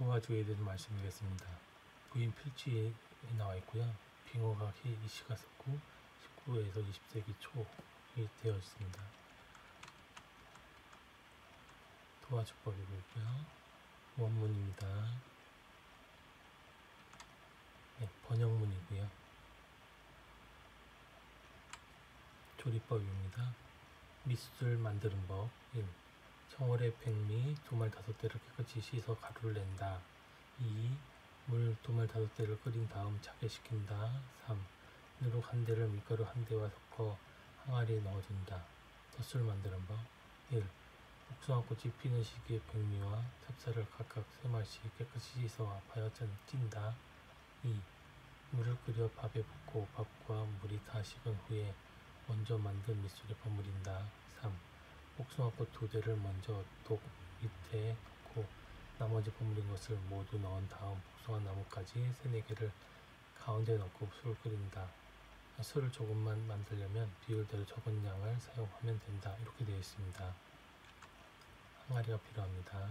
도와주기에 대해서 말씀드리겠습니다. 부인 필지에 나와 있고요. 빙어가 이 시가 썼고 19에서 20세기 초이 되어 있습니다. 도와주법이고 있고요. 원문입니다. 네, 번역문이고요. 조리법입니다. 밑술 만드는 법 1. 청월의 백미 두 말 다섯 대를 깨끗이 씻어 가루를 낸다. 2. 물 두 말 다섯 대를 끓인 다음 차게 식힌다. 3. 누룩 한 대를 밀가루 한 대와 섞어 항아리에 넣어준다. 덧술 만드는 법 1. 복숭아꽃이 피는 시기에 백미와 찹쌀을 각각 세 말씩 깨끗이 씻어 파여짠 찐다. 2. 물을 끓여 밥에 붓고 밥과 물이 다 식은 후에 먼저 만든 밑술에 버무린다. 3. 복숭아꽃 두 대를 먼저 독 밑에 넣고 나머지 버무린 것을 모두 넣은 다음 복숭아 나무까지 세네 개를 가운데 넣고 술을 끓인다. 술을 조금만 만들려면 비율대로 적은 양을 사용하면 된다. 이렇게 되어 있습니다. 항아리가 필요합니다.